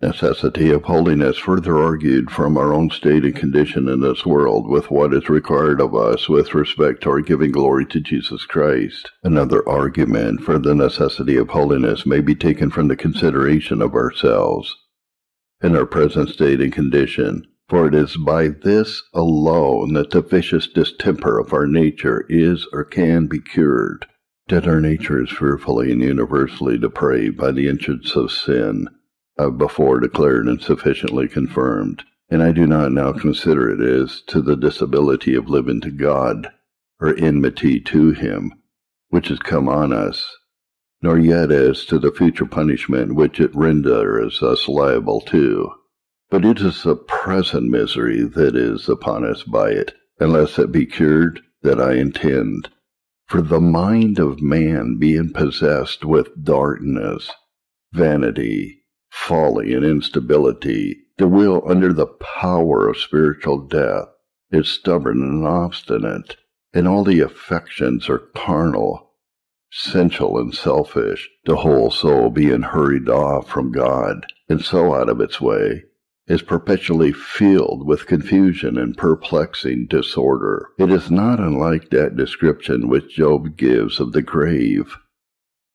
necessity of holiness further argued from our own state and condition in this world with what is required of us with respect to our giving glory to Jesus Christ. Another argument for the necessity of holiness may be taken from the consideration of ourselves in our present state and condition. For it is by this alone that the vicious distemper of our nature is or can be cured. That our nature is fearfully and universally depraved by the entrance of sin, I've before declared and sufficiently confirmed, and I do not now consider it as to the disability of living to God, or enmity to him, which has come on us, nor yet as to the future punishment which it renders us liable to. But it is the present misery that is upon us by it, unless it be cured, that I intend. For the mind of man being possessed with darkness, vanity, folly and instability, the will under the power of spiritual death is stubborn and obstinate, and all the affections are carnal, sensual, and selfish, the whole soul being hurried off from God, and so out of its way, is perpetually filled with confusion and perplexing disorder. It is not unlike that description which Job gives of the grave,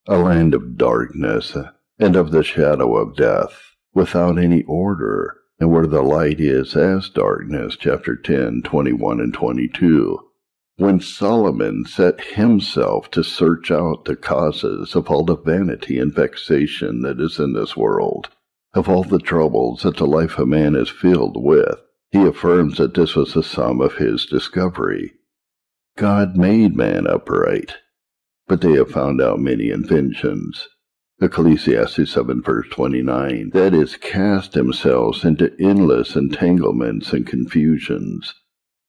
a land of darkness and of the shadow of death, without any order, and where the light is as darkness. Chapter 10, 21 and 22. When Solomon set himself to search out the causes of all the vanity and vexation that is in this world, of all the troubles that the life of man is filled with, he affirms that this was the sum of his discovery. God made man upright, but they have found out many inventions Ecclesiastes 7 verse 29, that is, cast themselves into endless entanglements and confusions.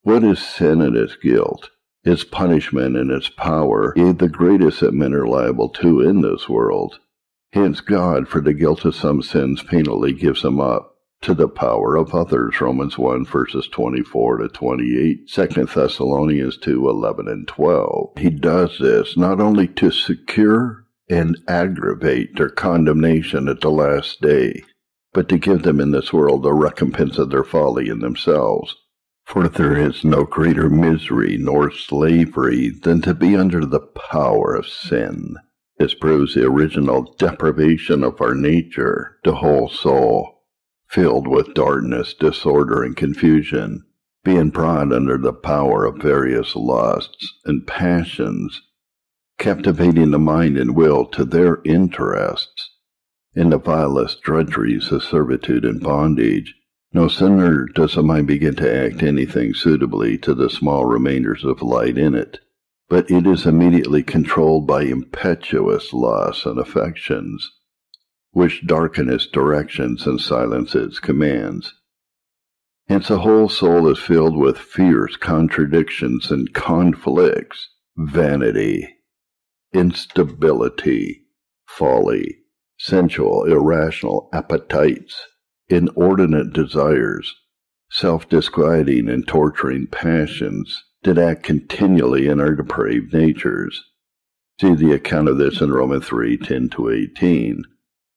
What is sin and its guilt? Its punishment and its power is the greatest that men are liable to in this world. Hence God, for the guilt of some sins, penally gives them up to the power of others. Romans 1 verses 24 to 28, 2 Thessalonians 2 11 and 12. He does this not only to secure and aggravate their condemnation at the last day, but to give them in this world the recompense of their folly in themselves. For there is no greater misery nor slavery than to be under the power of sin. This proves the original depravation of our nature, the whole soul, filled with darkness, disorder, and confusion, being brought under the power of various lusts and passions captivating the mind and will to their interests. In the vilest drudgeries of servitude and bondage, no sooner does the mind begin to act anything suitably to the small remainders of light in it, but it is immediately controlled by impetuous lusts and affections, which darken its directions and silence its commands. Hence the whole soul is filled with fierce contradictions and conflicts, vanity, instability, folly, sensual, irrational appetites, inordinate desires, self disquieting and torturing passions that act continually in our depraved natures. See the account of this in Romans 3 10 to 18.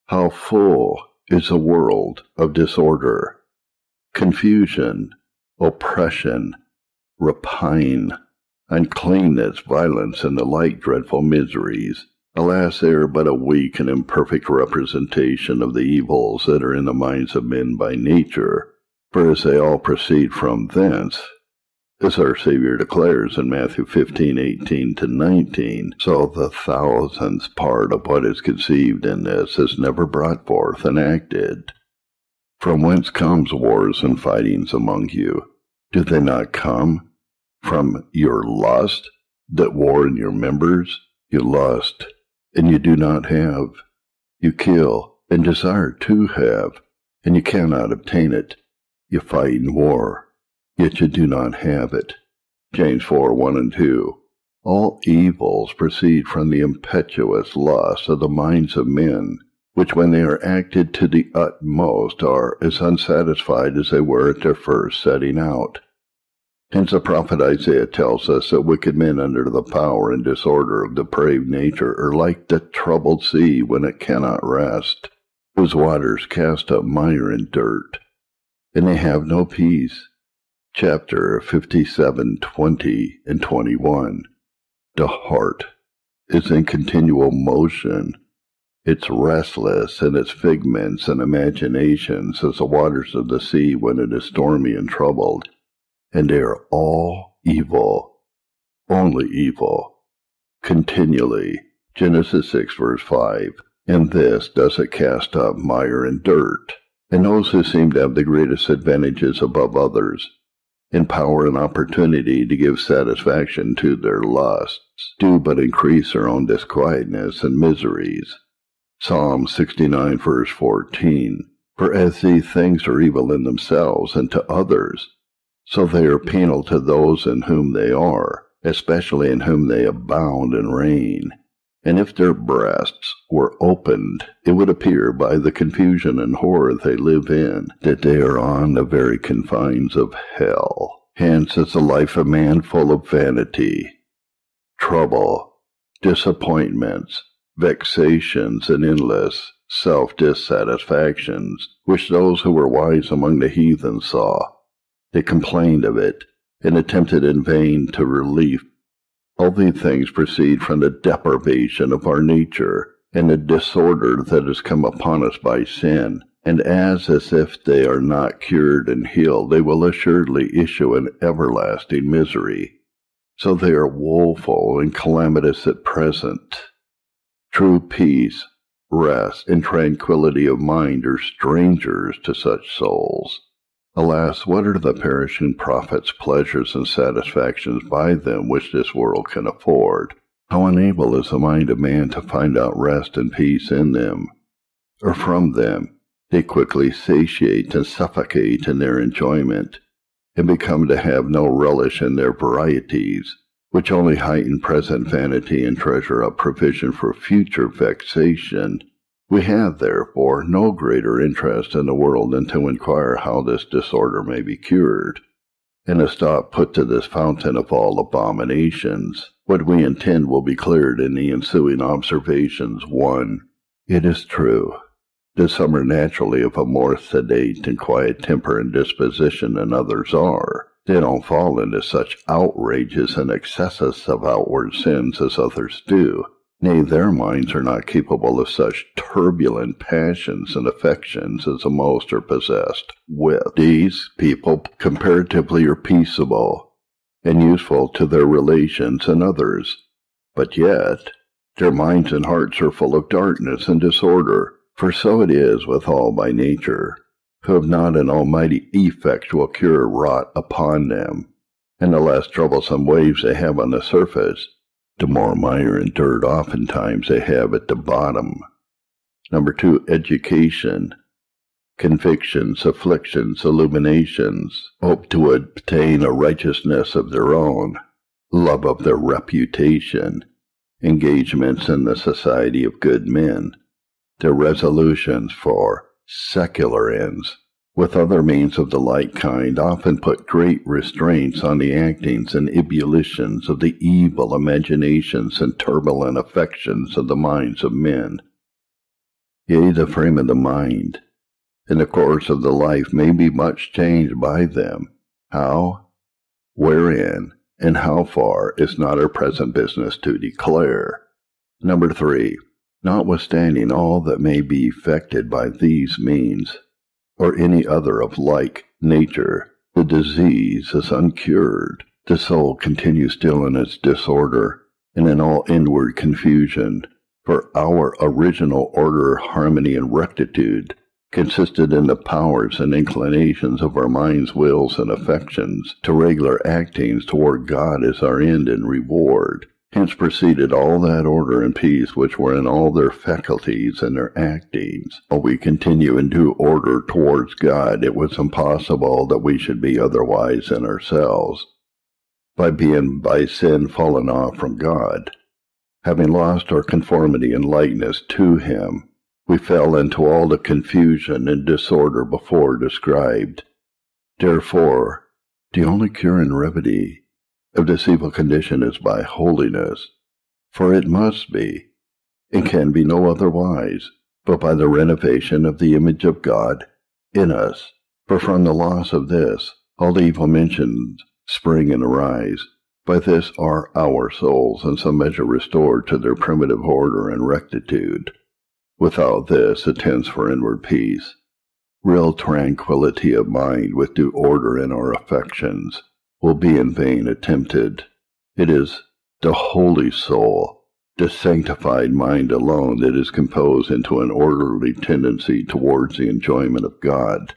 How full is the world of disorder, confusion, oppression, rapine, uncleanness, violence, and the like dreadful miseries. Alas, they are but a weak and imperfect representation of the evils that are in the minds of men by nature, for as they all proceed from thence, as our Savior declares in Matthew 15, 18 to 19, so the thousandth part of what is conceived in this is never brought forth and acted. From whence comes wars and fightings among you? Do they not come from your lust that war in your members. You lust, and you do not have. You kill, and desire to have, and you cannot obtain it. You fight in war, yet you do not have it. James 4 1 and 2. All evils proceed from the impetuous lust of the minds of men, which when they are acted to the utmost are as unsatisfied as they were at their first setting out. Hence the prophet Isaiah tells us that wicked men under the power and disorder of depraved nature are like the troubled sea when it cannot rest. whose waters cast up mire and dirt, and they have no peace. Chapter 57, 20, and 21. The heart is in continual motion. It's restless in its figments and imaginations as the waters of the sea when it is stormy and troubled, and they are all evil, only evil, continually. Genesis 6 verse 5. And this does it cast up mire and dirt, and those who seem to have the greatest advantages above others, in power and opportunity to give satisfaction to their lusts, do but increase their own disquietness and miseries. Psalm 69 verse 14. For as these things are evil in themselves and to others, so they are penal to those in whom they are, especially in whom they abound and reign. And if their breasts were opened, it would appear by the confusion and horror they live in that they are on the very confines of hell. Hence is the life of man full of vanity, trouble, disappointments, vexations, and endless self dissatisfactions, which those who were wise among the heathen saw they complained of it and attempted in vain to relieve. All these things proceed from the deprivation of our nature and the disorder that has come upon us by sin. And as as if they are not cured and healed, they will assuredly issue in everlasting misery. So they are woeful and calamitous at present. True peace, rest, and tranquility of mind are strangers to such souls. Alas, what are the perishing profits, pleasures, and satisfactions by them which this world can afford? How unable is the mind of man to find out rest and peace in them, or from them? They quickly satiate and suffocate in their enjoyment, and become to have no relish in their varieties, which only heighten present vanity and treasure up provision for future vexation we have, therefore, no greater interest in the world than to inquire how this disorder may be cured, and a stop put to this fountain of all abominations. What we intend will be cleared in the ensuing observations. 1. It is true that some are naturally of a more sedate and quiet temper and disposition than others are. They don't fall into such outrages and excesses of outward sins as others do Nay, their minds are not capable of such turbulent passions and affections as the most are possessed with. These people comparatively are peaceable and useful to their relations and others, but yet their minds and hearts are full of darkness and disorder, for so it is with all by nature, who have not an almighty effectual cure wrought upon them, and the less troublesome waves they have on the surface, the more mire and dirt oftentimes they have at the bottom. Number two, education. Convictions, afflictions, illuminations, hope to obtain a righteousness of their own, love of their reputation, engagements in the society of good men, their resolutions for secular ends, with other means of the like kind, often put great restraints on the actings and ebullitions of the evil imaginations and turbulent affections of the minds of men. Yea, the frame of the mind, in the course of the life, may be much changed by them. How, wherein, and how far is not our present business to declare. Number three, notwithstanding all that may be effected by these means, or any other of like nature. The disease is uncured. The soul continues still in its disorder and in all inward confusion. For our original order, harmony, and rectitude consisted in the powers and inclinations of our minds, wills, and affections to regular actings toward God as our end and reward. Hence proceeded all that order and peace which were in all their faculties and their actings. While we continue in due order towards God, it was impossible that we should be otherwise in ourselves. By being by sin fallen off from God, having lost our conformity and likeness to Him, we fell into all the confusion and disorder before described. Therefore, the only cure and remedy of this evil condition is by holiness, for it must be, and can be no otherwise, but by the renovation of the image of God in us. For from the loss of this, all the evil mentioned spring and arise. By this are our souls in some measure restored to their primitive order and rectitude. Without this, attends for inward peace, real tranquility of mind with due order in our affections, will be in vain attempted. It is the holy soul, the sanctified mind alone that is composed into an orderly tendency towards the enjoyment of God.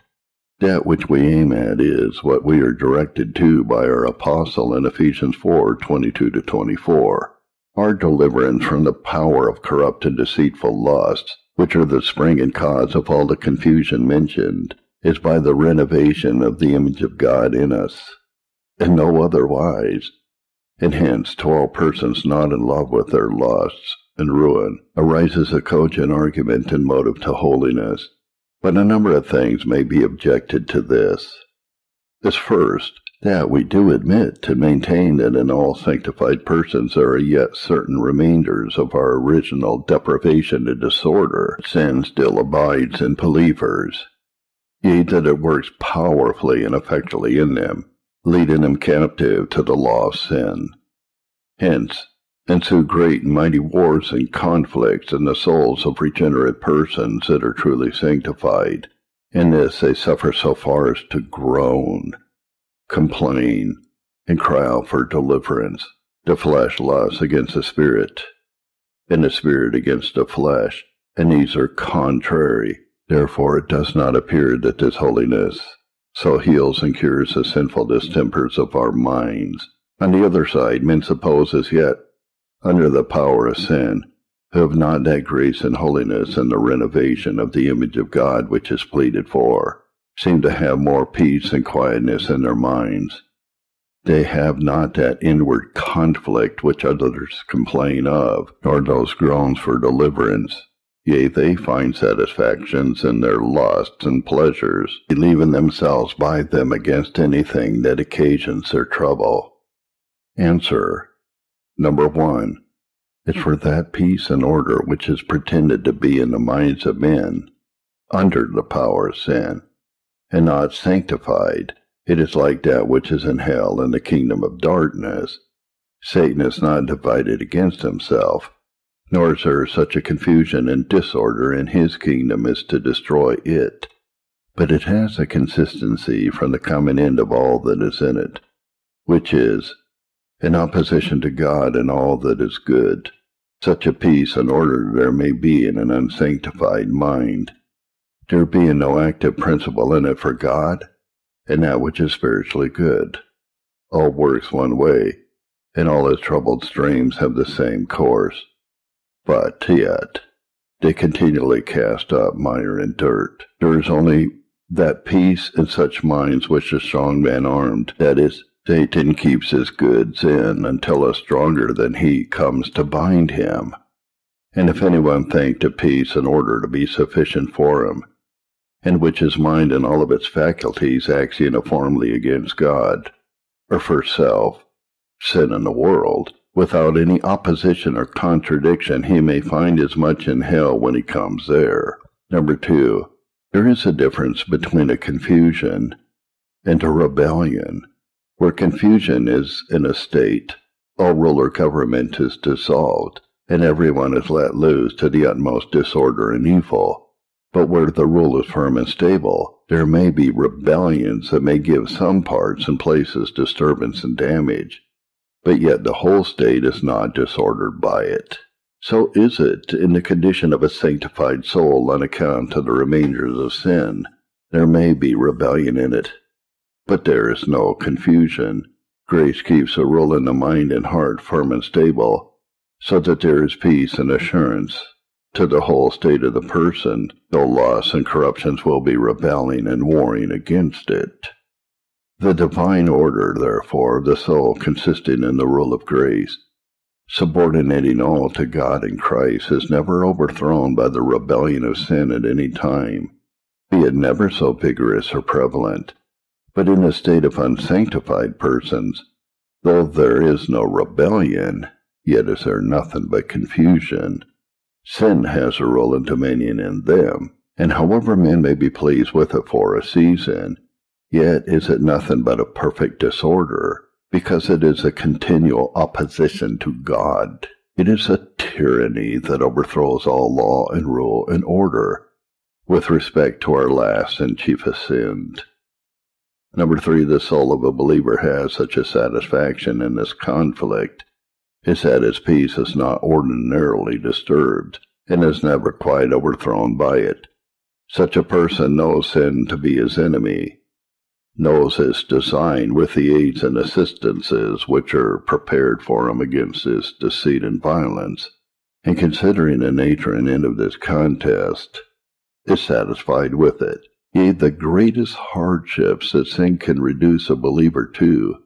That which we aim at is what we are directed to by our apostle in Ephesians 4 22 to 24. Our deliverance from the power of corrupt and deceitful lusts, which are the spring and cause of all the confusion mentioned, is by the renovation of the image of God in us, and no otherwise. And hence, to all persons not in love with their lusts and ruin, arises a cogent argument and motive to holiness but a number of things may be objected to this. This first, that we do admit to maintain that in all sanctified persons there are yet certain remainders of our original deprivation and disorder. Sin still abides in believers, yea, that it works powerfully and effectually in them, leading them captive to the law of sin. Hence, ensue great and mighty wars and conflicts in the souls of regenerate persons that are truly sanctified. In this they suffer so far as to groan, complain, and cry out for deliverance. The flesh lusts against the spirit, and the spirit against the flesh, and these are contrary. Therefore it does not appear that this holiness so heals and cures the sinful distempers of our minds. On the other side, men suppose as yet under the power of sin, who have not that grace and holiness and the renovation of the image of God which is pleaded for, seem to have more peace and quietness in their minds. They have not that inward conflict which others complain of, nor those groans for deliverance. Yea, they find satisfactions in their lusts and pleasures, believing themselves by them against anything that occasions their trouble. Answer. Number one, it's for that peace and order which is pretended to be in the minds of men under the power of sin, and not sanctified. It is like that which is in hell in the kingdom of darkness. Satan is not divided against himself, nor is there such a confusion and disorder in his kingdom as to destroy it. But it has a consistency from the common end of all that is in it, which is in opposition to God and all that is good. Such a peace and order there may be in an unsanctified mind, there being no active principle in it for God and that which is spiritually good. All works one way, and all its troubled streams have the same course. But yet, they continually cast up mire and dirt. There is only that peace in such minds which a strong man armed, that is, Satan keeps his goods in until a stronger than he comes to bind him. And if anyone think to peace and order to be sufficient for him, in which his mind and all of its faculties acts uniformly against God, or for self, sin in the world, without any opposition or contradiction, he may find as much in hell when he comes there. Number two, there is a difference between a confusion and a rebellion. Where confusion is in a state, all rule or government is dissolved, and everyone is let loose to the utmost disorder and evil. But where the rule is firm and stable, there may be rebellions that may give some parts and places disturbance and damage, but yet the whole state is not disordered by it. So is it in the condition of a sanctified soul on account of the remainders of sin. There may be rebellion in it, but there is no confusion. Grace keeps a rule in the mind and heart firm and stable, so that there is peace and assurance to the whole state of the person, though loss and corruptions will be rebelling and warring against it. The divine order, therefore, of the soul consisting in the rule of grace, subordinating all to God and Christ, is never overthrown by the rebellion of sin at any time, be it never so vigorous or prevalent. But in a state of unsanctified persons, though there is no rebellion, yet is there nothing but confusion. Sin has a rule and dominion in them, and however men may be pleased with it for a season, yet is it nothing but a perfect disorder, because it is a continual opposition to God. It is a tyranny that overthrows all law and rule and order, with respect to our last and chiefest sins. Number three, the soul of a believer has such a satisfaction in this conflict is that his peace is not ordinarily disturbed and is never quite overthrown by it. Such a person knows sin to be his enemy, knows his design with the aids and assistances which are prepared for him against this deceit and violence, and considering the nature and end of this contest, is satisfied with it. Yea, the greatest hardships that sin can reduce a believer to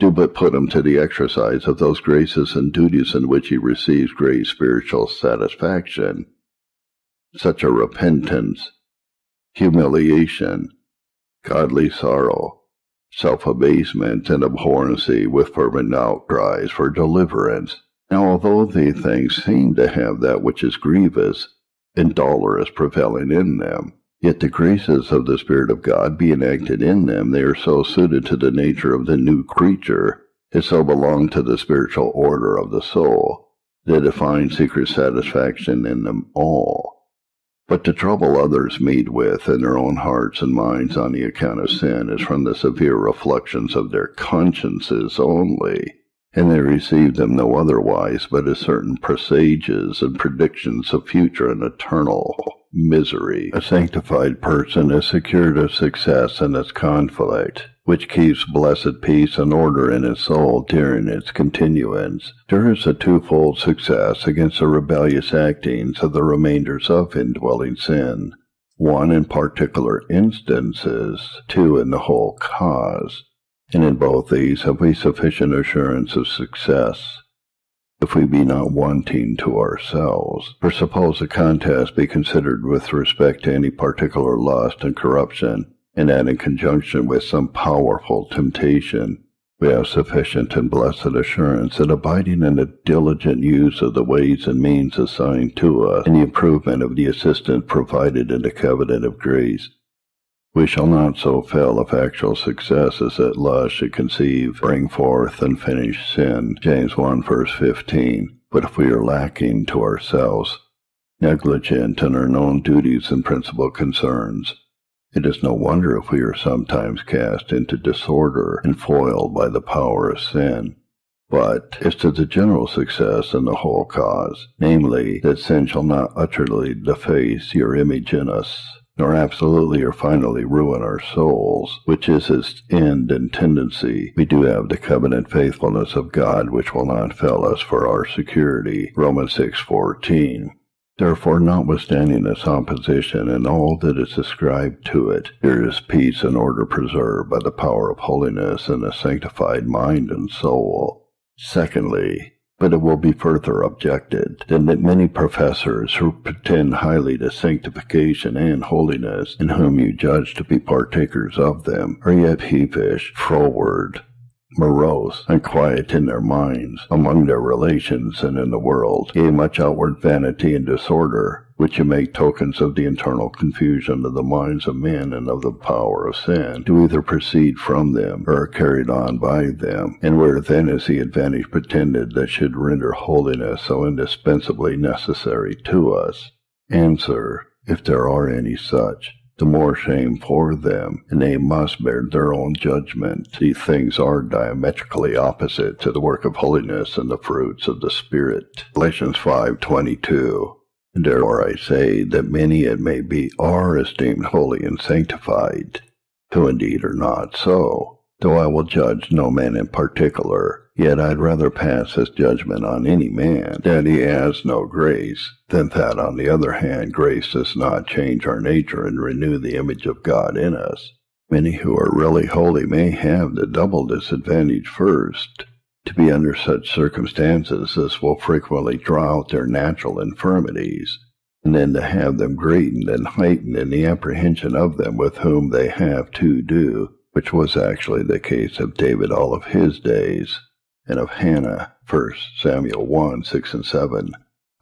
do but put him to the exercise of those graces and duties in which he receives great spiritual satisfaction, such a repentance, humiliation, godly sorrow, self abasement, and abhorrency with fervent outcries for deliverance. Now, although these things seem to have that which is grievous and dolorous prevailing in them, Yet the graces of the Spirit of God being acted in them, they are so suited to the nature of the new creature, and so belong to the spiritual order of the soul, that it finds secret satisfaction in them all. But the trouble others meet with in their own hearts and minds on the account of sin is from the severe reflections of their consciences only, and they receive them no otherwise but as certain presages and predictions of future and eternal misery. A sanctified person is secured of success in its conflict, which keeps blessed peace and order in his soul during its continuance. There is a twofold success against the rebellious actings of the remainders of indwelling sin. One in particular instances, two in the whole cause. And in both these have we sufficient assurance of success if we be not wanting to ourselves. For suppose a contest be considered with respect to any particular lust and corruption, and that in conjunction with some powerful temptation, we have sufficient and blessed assurance that abiding in the diligent use of the ways and means assigned to us, and the improvement of the assistance provided in the covenant of grace, we shall not so fail of actual success as that lust should conceive, bring forth, and finish sin. James 1 verse 15. But if we are lacking to ourselves, negligent in our known duties and principal concerns, it is no wonder if we are sometimes cast into disorder and foiled by the power of sin. But as to the general success in the whole cause, namely, that sin shall not utterly deface your image in us, nor absolutely or finally ruin our souls, which is its end and tendency. We do have the covenant faithfulness of God, which will not fail us for our security. Romans 6:14. Therefore, notwithstanding this opposition and all that is ascribed to it, there is peace and order preserved by the power of holiness and a sanctified mind and soul. Secondly, but it will be further objected then that many professors who pretend highly to sanctification and holiness, and whom you judge to be partakers of them, are yet peevish, froward, morose, and quiet in their minds, among their relations and in the world, yea, much outward vanity and disorder, which you make tokens of the internal confusion of the minds of men and of the power of sin, do either proceed from them or are carried on by them, and where then is the advantage pretended that should render holiness so indispensably necessary to us? Answer, if there are any such, the more shame for them, and they must bear their own judgment. These things are diametrically opposite to the work of holiness and the fruits of the Spirit. Galatians 5.22 Therefore I say that many it may be are esteemed holy and sanctified, who indeed are not so. Though I will judge no man in particular, yet I'd rather pass his judgment on any man that he has no grace, than that on the other hand grace does not change our nature and renew the image of God in us. Many who are really holy may have the double disadvantage first, to be under such circumstances as will frequently draw out their natural infirmities, and then to have them greatened and heightened in the apprehension of them with whom they have to do, which was actually the case of David all of his days, and of Hannah, 1 Samuel 1, 6 and 7,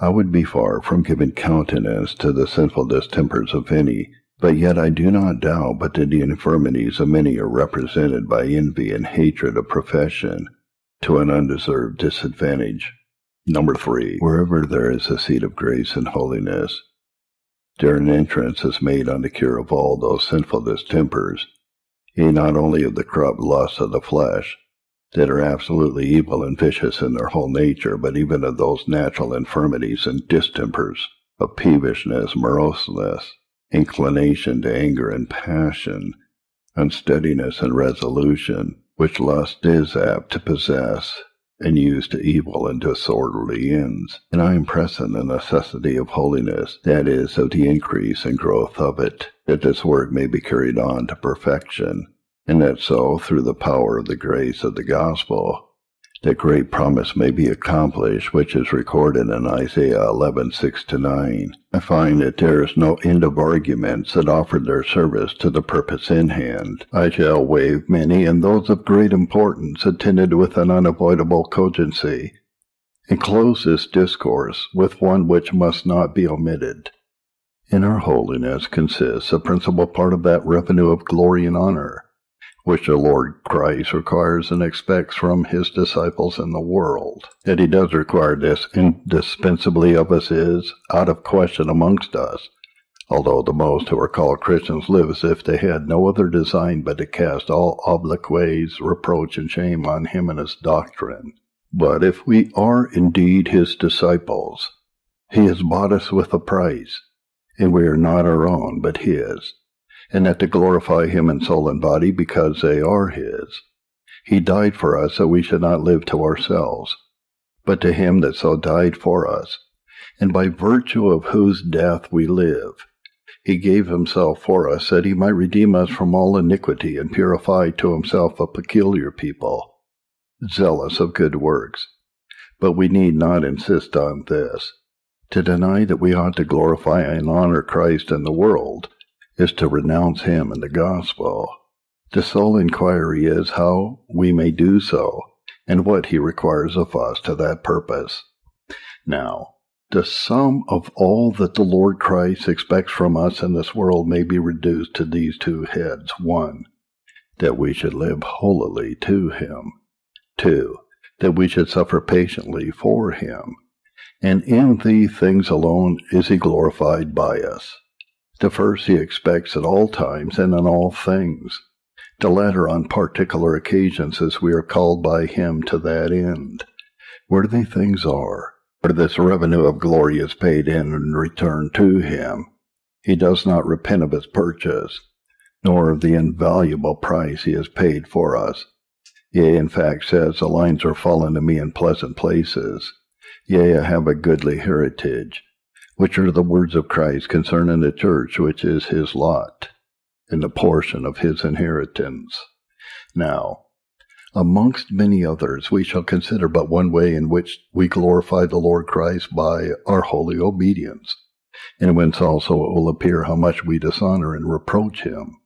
I would be far from giving countenance to the sinful distempers of any, but yet I do not doubt but that the infirmities of many are represented by envy and hatred of profession to an undeserved disadvantage. Number three, wherever there is a seat of grace and holiness, there an entrance is made on the cure of all those sinful distempers, yea, not only of the corrupt lusts of the flesh, that are absolutely evil and vicious in their whole nature, but even of those natural infirmities and distempers of peevishness, moroseness, inclination to anger and passion, unsteadiness and resolution, which lust is apt to possess and use to evil and disorderly ends. And I impress on the necessity of holiness, that is, of the increase and growth of it, that this work may be carried on to perfection, and that so, through the power of the grace of the gospel, that great promise may be accomplished, which is recorded in Isaiah 11, 6 to 9. I find that there is no end of arguments that offer their service to the purpose in hand. I shall waive many, and those of great importance, attended with an unavoidable cogency, and close this discourse with one which must not be omitted. In our holiness consists a principal part of that revenue of glory and honor which the Lord Christ requires and expects from his disciples in the world. That he does require this indispensably of us is out of question amongst us, although the most who are called Christians live as if they had no other design but to cast all obliques, reproach, and shame on him and his doctrine. But if we are indeed his disciples, he has bought us with a price, and we are not our own, but his and that to glorify him in soul and body because they are his. He died for us that we should not live to ourselves, but to him that so died for us, and by virtue of whose death we live. He gave himself for us that he might redeem us from all iniquity and purify to himself a peculiar people, zealous of good works. But we need not insist on this. To deny that we ought to glorify and honor Christ in the world is to renounce him and the gospel. The sole inquiry is how we may do so and what he requires of us to that purpose. Now, the sum of all that the Lord Christ expects from us in this world may be reduced to these two heads. One, that we should live holily to him. Two, that we should suffer patiently for him. And in these things alone is he glorified by us. The first he expects at all times and in all things. The latter on particular occasions as we are called by him to that end. Where Worthy things are, where this revenue of glory is paid in and returned to him. He does not repent of his purchase, nor of the invaluable price he has paid for us. Yea, in fact, says, The lines are fallen to me in pleasant places. Yea, I have a goodly heritage which are the words of Christ concerning the church, which is his lot and the portion of his inheritance. Now, amongst many others, we shall consider but one way in which we glorify the Lord Christ by our holy obedience, and whence also it will appear how much we dishonor and reproach him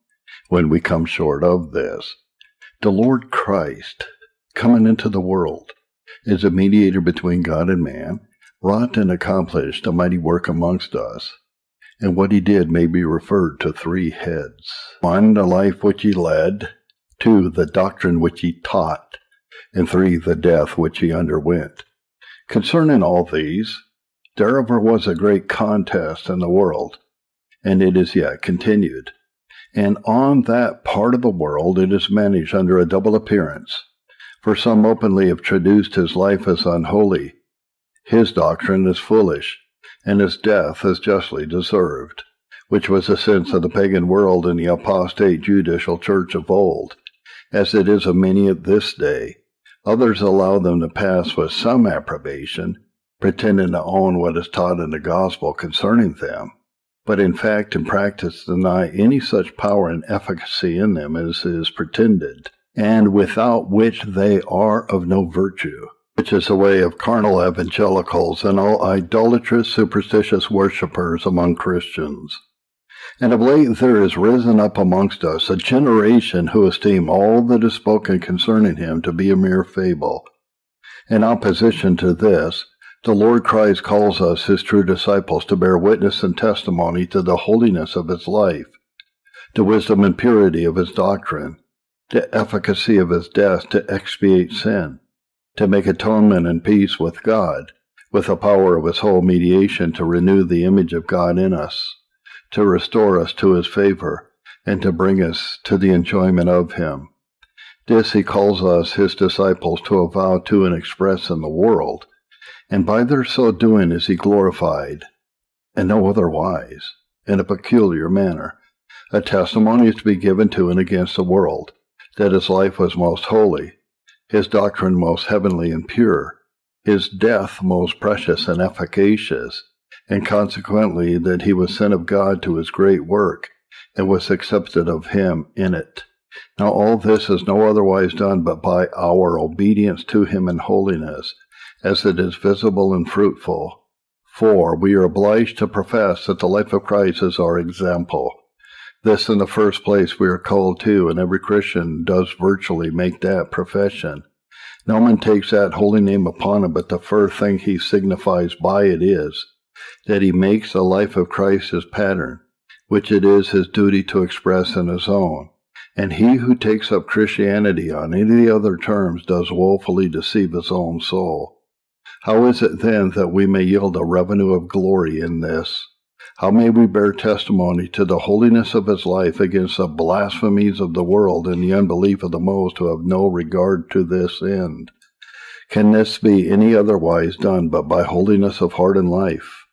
when we come short of this. The Lord Christ, coming into the world, is a mediator between God and man, wrought and accomplished a mighty work amongst us, and what he did may be referred to three heads. One, the life which he led, two, the doctrine which he taught, and three, the death which he underwent. Concerning all these, there ever was a great contest in the world, and it is yet continued. And on that part of the world it is managed under a double appearance. For some openly have traduced his life as unholy, his doctrine is foolish, and his death is justly deserved, which was the sense of the pagan world and the apostate judicial church of old, as it is of many at this day. Others allow them to pass with some approbation, pretending to own what is taught in the gospel concerning them, but in fact and practice deny any such power and efficacy in them as is pretended, and without which they are of no virtue which is the way of carnal evangelicals and all idolatrous, superstitious worshippers among Christians. And of late there is risen up amongst us a generation who esteem all that is spoken concerning him to be a mere fable. In opposition to this, The Lord Christ calls us, his true disciples, to bear witness and testimony to the holiness of his life, the wisdom and purity of his doctrine, the efficacy of his death to expiate sin, to make atonement and peace with God, with the power of his whole mediation to renew the image of God in us, to restore us to his favor, and to bring us to the enjoyment of him. This he calls us, his disciples, to avow to and express in the world, and by their so doing is he glorified, and no otherwise, in a peculiar manner. A testimony is to be given to and against the world, that his life was most holy, his doctrine most heavenly and pure, his death most precious and efficacious, and consequently that he was sent of God to his great work, and was accepted of him in it. Now all this is no otherwise done but by our obedience to him in holiness, as it is visible and fruitful. For we are obliged to profess that the life of Christ is our example. This in the first place we are called to, and every Christian does virtually make that profession. No man takes that holy name upon him, but the first thing he signifies by it is that he makes the life of Christ his pattern, which it is his duty to express in his own. And he who takes up Christianity on any other terms does woefully deceive his own soul. How is it then that we may yield a revenue of glory in this? How may we bear testimony to the holiness of his life against the blasphemies of the world and the unbelief of the most who have no regard to this end? Can this be any otherwise done but by holiness of heart and life,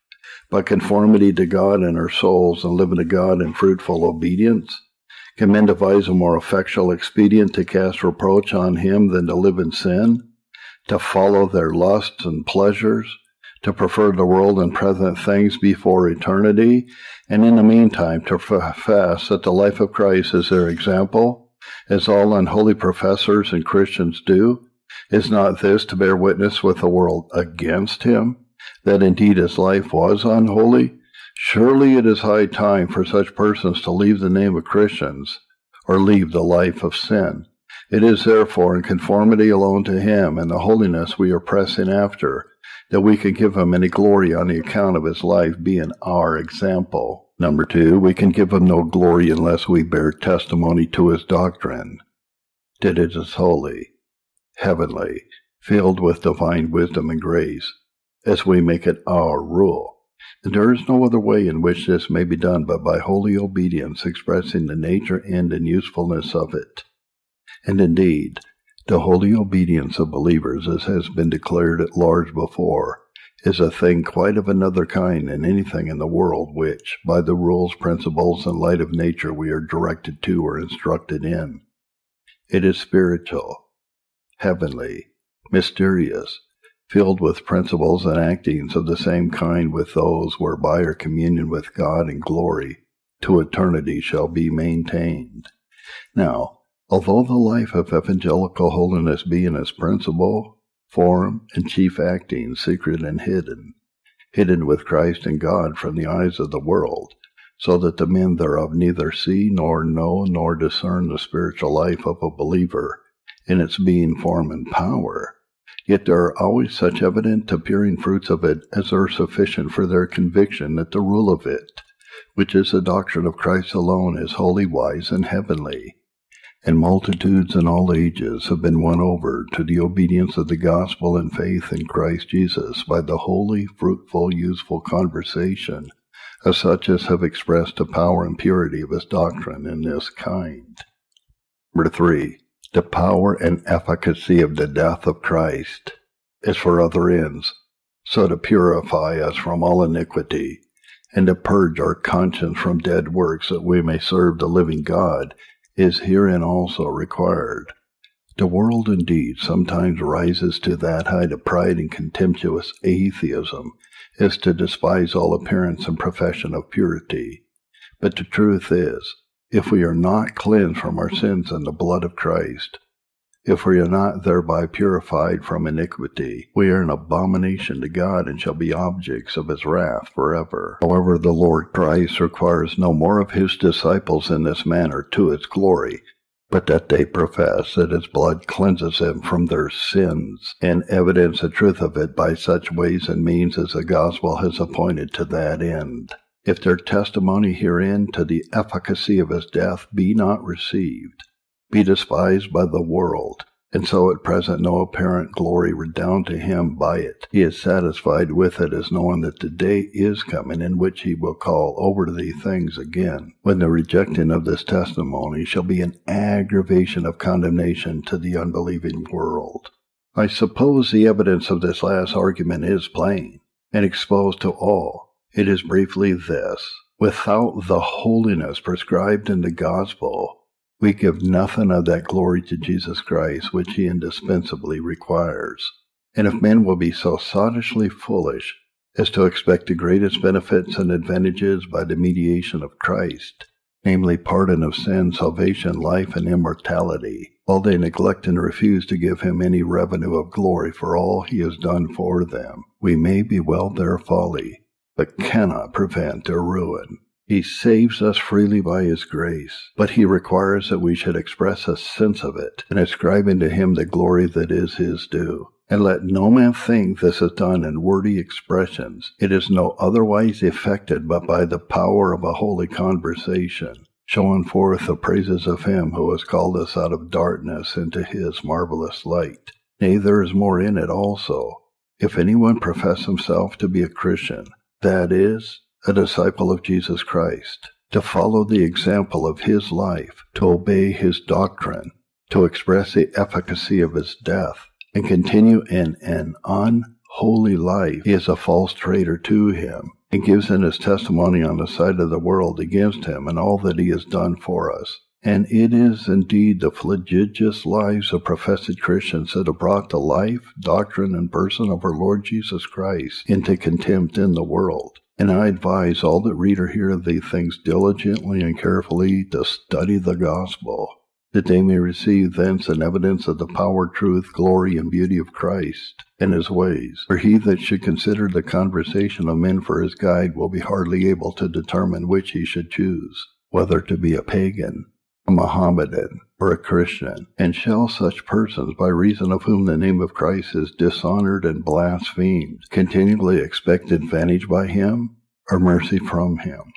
by conformity to God in our souls and living to God in fruitful obedience? Can men devise a more effectual expedient to cast reproach on him than to live in sin, to follow their lusts and pleasures, to prefer the world and present things before eternity, and in the meantime to profess that the life of Christ is their example, as all unholy professors and Christians do? Is not this to bear witness with the world against him, that indeed his life was unholy? Surely it is high time for such persons to leave the name of Christians, or leave the life of sin. It is therefore in conformity alone to him and the holiness we are pressing after, that we can give him any glory on the account of his life being our example. Number two, we can give him no glory unless we bear testimony to his doctrine, that it is holy, heavenly, filled with divine wisdom and grace, as we make it our rule. And there is no other way in which this may be done but by holy obedience, expressing the nature, end, and usefulness of it. And indeed, the holy obedience of believers, as has been declared at large before, is a thing quite of another kind than anything in the world which, by the rules, principles, and light of nature we are directed to or instructed in. It is spiritual, heavenly, mysterious, filled with principles and actings of the same kind with those whereby our communion with God in glory to eternity shall be maintained. Now, although the life of evangelical holiness be in its principle, form, and chief acting secret and hidden, hidden with Christ and God from the eyes of the world, so that the men thereof neither see nor know nor discern the spiritual life of a believer in its being, form, and power, Yet there are always such evident appearing fruits of it as are sufficient for their conviction that the rule of it, which is the doctrine of Christ alone, is holy, wise, and heavenly. And multitudes in all ages have been won over to the obedience of the gospel and faith in Christ Jesus by the holy, fruitful, useful conversation of such as have expressed the power and purity of his doctrine in this kind. Number three, the power and efficacy of the death of Christ is for other ends, so to purify us from all iniquity, and to purge our conscience from dead works that we may serve the living God, is herein also required. The world indeed sometimes rises to that height of pride and contemptuous atheism as to despise all appearance and profession of purity. But the truth is, if we are not cleansed from our sins in the blood of Christ, if we are not thereby purified from iniquity, we are an abomination to God and shall be objects of his wrath forever. However, the Lord Christ requires no more of his disciples in this manner to his glory, but that they profess that his blood cleanses them from their sins, and evidence the truth of it by such ways and means as the gospel has appointed to that end. If their testimony herein to the efficacy of his death be not received, be despised by the world, and so at present no apparent glory redound to him by it. He is satisfied with it as knowing that the day is coming in which he will call over to thee things again, when the rejecting of this testimony shall be an aggravation of condemnation to the unbelieving world. I suppose the evidence of this last argument is plain, and exposed to all. It is briefly this. Without the holiness prescribed in the gospel, we give nothing of that glory to Jesus Christ which he indispensably requires. And if men will be so sottishly foolish as to expect the greatest benefits and advantages by the mediation of Christ, namely pardon of sin, salvation, life, and immortality, while they neglect and refuse to give him any revenue of glory for all he has done for them, we may bewail their folly, but cannot prevent their ruin. He saves us freely by His grace, but He requires that we should express a sense of it and ascribe unto Him the glory that is His due. And let no man think this is done in wordy expressions. It is no otherwise effected but by the power of a holy conversation, showing forth the praises of Him who has called us out of darkness into His marvelous light. Nay, there is more in it also. If anyone profess himself to be a Christian, that is, a disciple of Jesus Christ, to follow the example of his life, to obey his doctrine, to express the efficacy of his death, and continue in an unholy life, he is a false traitor to him, and gives in his testimony on the side of the world against him and all that he has done for us. And it is indeed the flagitious lives of professed Christians that have brought the life, doctrine, and person of our Lord Jesus Christ into contempt in the world. And I advise all that read or hear these things diligently and carefully to study the gospel, that they may receive thence an evidence of the power, truth, glory, and beauty of Christ and his ways. For he that should consider the conversation of men for his guide will be hardly able to determine which he should choose, whether to be a pagan, a Mohammedan, or a Christian, and shall such persons, by reason of whom the name of Christ is dishonored and blasphemed, continually expect advantage by him, or mercy from him?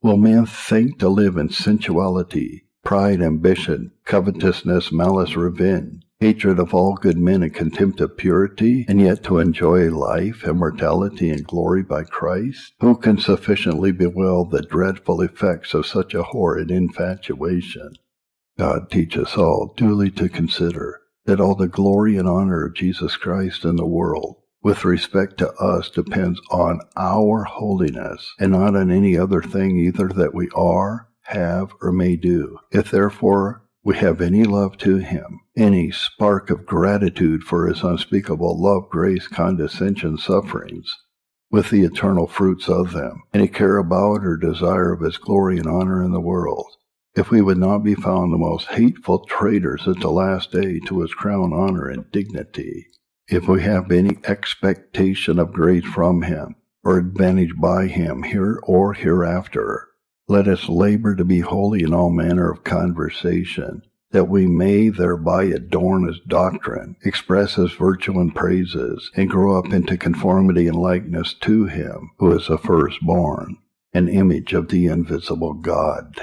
Will men think to live in sensuality, pride, ambition, covetousness, malice, revenge, hatred of all good men, and contempt of purity, and yet to enjoy life, immortality, and glory by Christ? Who can sufficiently bewail the dreadful effects of such a horrid infatuation? God teach us all duly to consider that all the glory and honor of Jesus Christ in the world, with respect to us, depends on our holiness, and not on any other thing either that we are, have, or may do. If therefore we have any love to him, any spark of gratitude for his unspeakable love, grace, condescension, sufferings, with the eternal fruits of them, any care about or desire of his glory and honor in the world, if we would not be found the most hateful traitors at the last day to his crown honor and dignity, if we have any expectation of grace from him, or advantage by him here or hereafter, let us labor to be holy in all manner of conversation, that we may thereby adorn his doctrine, express his virtue and praises, and grow up into conformity and likeness to him who is the firstborn, an image of the invisible God.